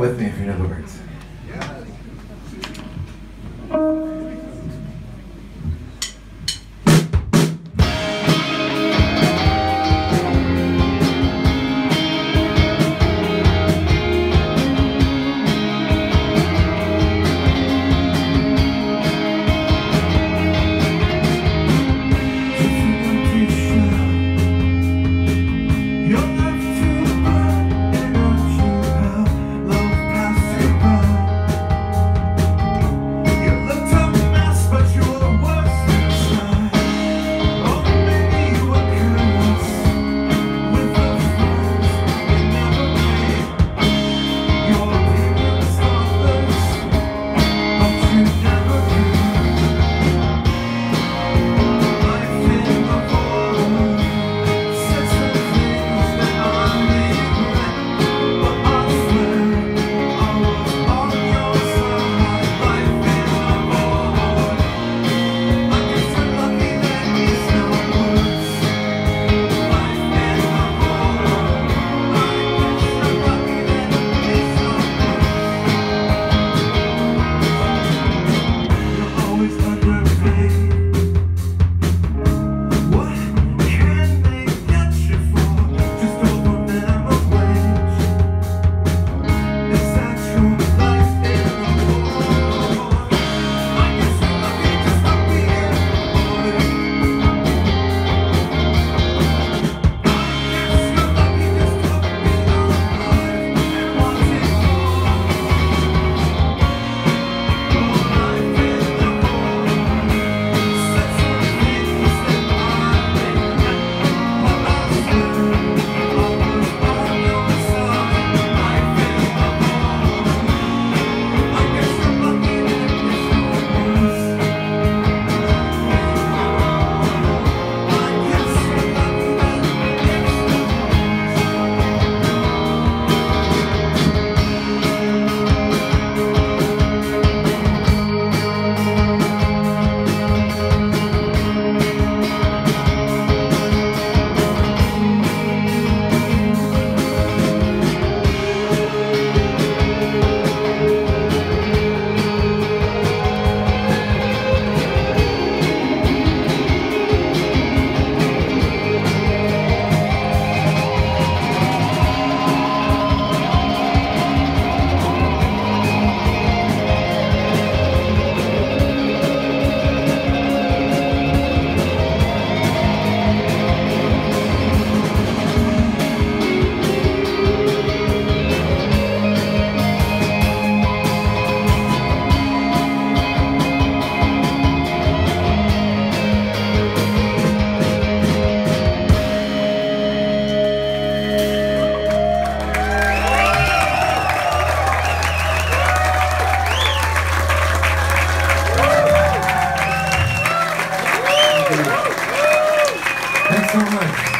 with me if you know the words. Yeah. so much.